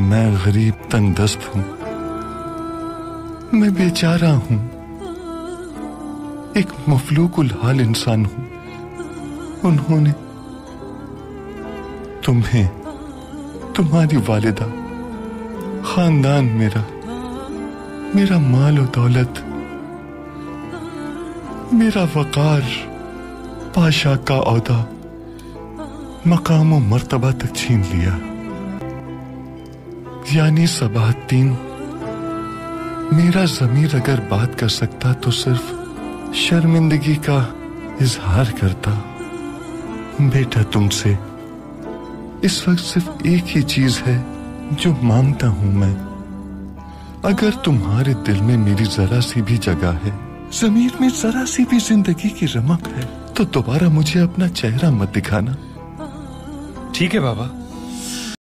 मैं गरीब तंगदस्त हूँ। मैं बेचारा हूँ। एक मफलूकुल हाल इंसान हूँ। उन्होंने तुम्हें, तुम्हारी वालिदा, खानदान मेरा मेरा माल और दौलत, मेरा वकार, पाशा का औदा, मकाम मर्तबा तक छीन लिया। यानी सबातीन मेरा जमीर अगर बात कर सकता तो सिर्फ़ शर्मिंदगी का इजहार करता। बेटा तुमसे, इस वक्त सिर्फ़ एक ही चीज़ है जो माँगता हूँ मैं। अगर तुम्हारे दिल में मेरी जरा सी भी जगह है, जमीर में जरा सी भी ज़िंदगी की रमक है तो दोबारा मुझे अपना चेहरा मत दिखाना। ठीक है बाबा।